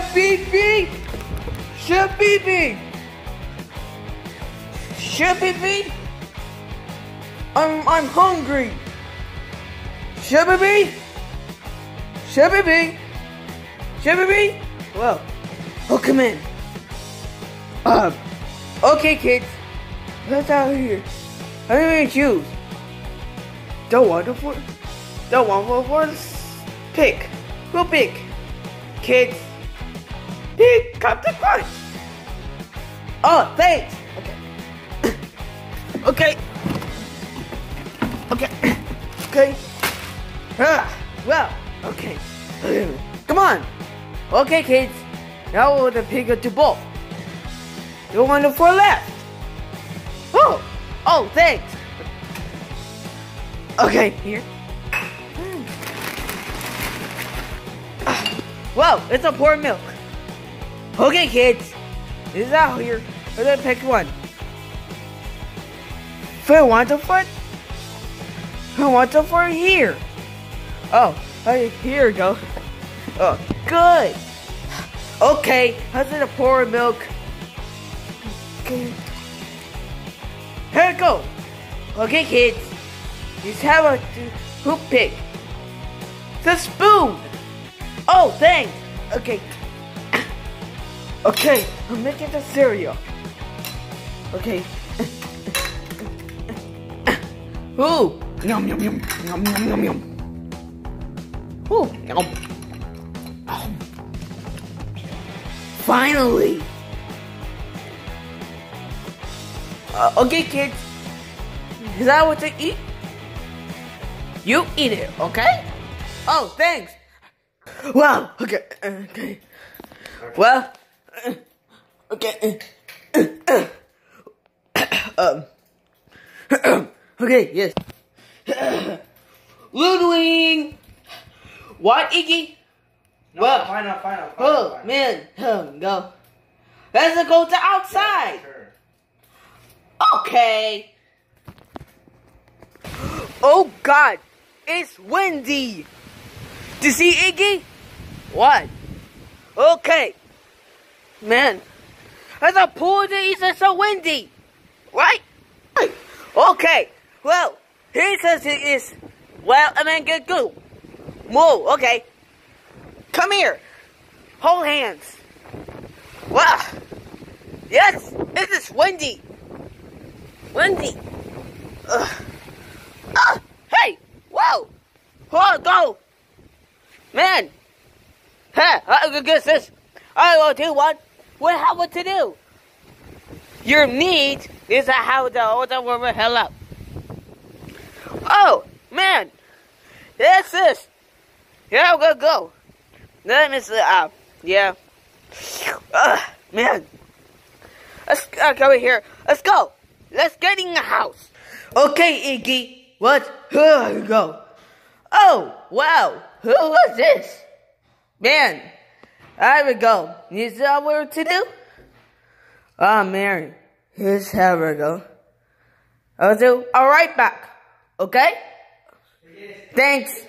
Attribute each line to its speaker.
Speaker 1: Shabibi! Shabibi! Shabibi! I'm I'm hungry. Shabibi! Shabibi! Shabibi! Well, oh come in. Um, okay kids, let's out here. I don't need choose. The wonderful, the wonderful pick. Go pick. Kids, pick Captain Crunch. Oh, thanks. Okay. okay. Okay. Okay. Ah, well, okay. Come on. Okay, kids. Now we'll pick a to both. The one to four left. Oh, oh, thanks. Okay, here. Whoa, it's a pour milk. Okay, kids. This is out here. We're gonna pick one. For want to foot? I want to for here. Oh, hey, here we go. Oh, good. Okay, how's it a pour milk? Okay. Here we go. Okay, kids. Just have a hoop pick. The spoon. Oh, thanks. Okay. Okay, I'm making the cereal. Okay. Ooh. Yum, yum, yum. Yum, yum, yum, yum. Ooh. Yum. Oh. Finally. Uh, okay, kids. Is that what to eat? You eat it, okay? Oh, thanks. Well, okay, okay. Well, okay. um. okay, yes. Ludwig! What, Iggy?
Speaker 2: No,
Speaker 1: Well,
Speaker 2: fine, fine, fine,
Speaker 1: Oh,
Speaker 2: fine.
Speaker 1: man. Um, go. Let's go to outside.
Speaker 2: Sure.
Speaker 1: Okay. Oh God, it's windy. Do you see Iggy? What? Okay. Man, there's a pool that is so windy, right? Okay. Well, he says it is. Well, I mean, good, good. Whoa, Okay. Come here. Hold hands. Wow. Yes, it is windy. Wendy. Ugh. Ah, hey! Whoa! Whoa, go! Man! Hey, I guess this. I will do one. What have what to do? Your need is a how the woman hell up. Oh, man! This is. Here I'm gonna go. Let me see. Uh, yeah. Ugh, man. Let's uh, come here. Let's go. Let's get in the house. Okay, Iggy. What? Here go. Oh, wow. Who was this? Man. There we go. Is that what to do? Ah, Mary. Here's how we go. I'll do. All right, back. Okay? Thanks.